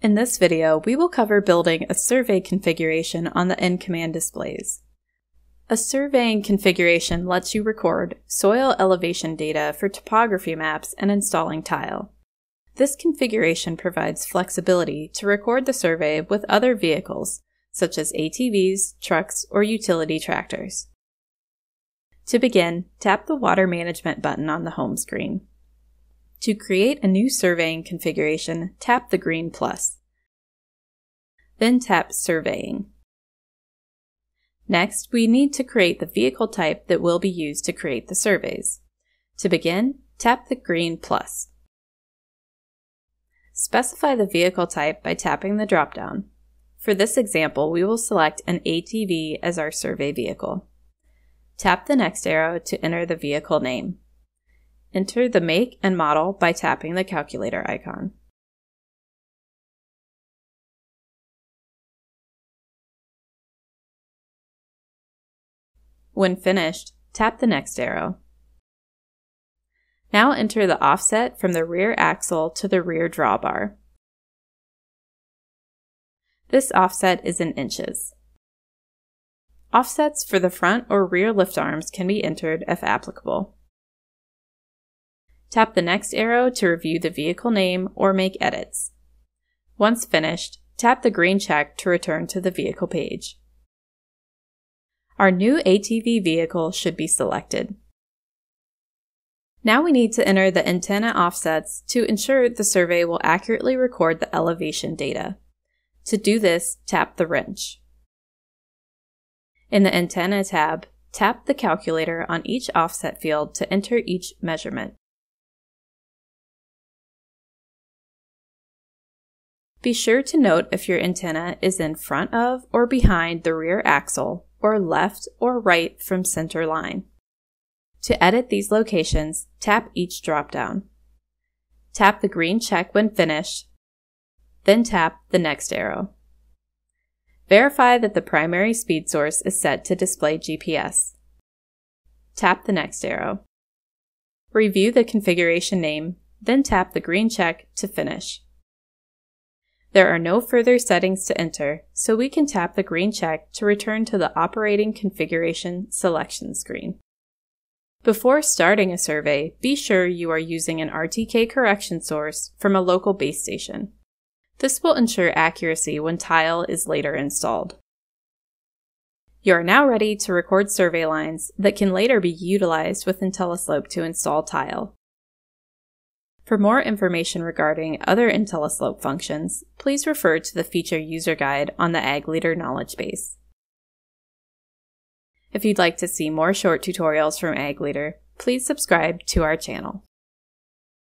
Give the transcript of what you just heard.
In this video, we will cover building a survey configuration on the InCommand displays. A surveying configuration lets you record soil elevation data for topography maps and installing tile. This configuration provides flexibility to record the survey with other vehicles, such as ATVs, trucks, or utility tractors. To begin, tap the Water Management button on the home screen. To create a new surveying configuration, tap the green plus. Then tap Surveying. Next, we need to create the vehicle type that will be used to create the surveys. To begin, tap the green plus. Specify the vehicle type by tapping the dropdown. For this example, we will select an ATV as our survey vehicle. Tap the next arrow to enter the vehicle name. Enter the make and model by tapping the calculator icon. When finished, tap the next arrow. Now enter the offset from the rear axle to the rear drawbar. This offset is in inches. Offsets for the front or rear lift arms can be entered if applicable. Tap the next arrow to review the vehicle name or make edits. Once finished, tap the green check to return to the vehicle page. Our new ATV vehicle should be selected. Now we need to enter the antenna offsets to ensure the survey will accurately record the elevation data. To do this, tap the wrench. In the Antenna tab, tap the calculator on each offset field to enter each measurement. Be sure to note if your antenna is in front of or behind the rear axle or left or right from center line. To edit these locations, tap each dropdown. Tap the green check when finished, then tap the next arrow. Verify that the primary speed source is set to display GPS. Tap the next arrow. Review the configuration name, then tap the green check to finish. There are no further settings to enter, so we can tap the green check to return to the Operating Configuration selection screen. Before starting a survey, be sure you are using an RTK correction source from a local base station. This will ensure accuracy when tile is later installed. You are now ready to record survey lines that can later be utilized with IntelliSlope to install tile. For more information regarding other IntelliSlope functions, please refer to the feature user guide on the Ag Leader knowledge base. If you'd like to see more short tutorials from Ag Leader, please subscribe to our channel.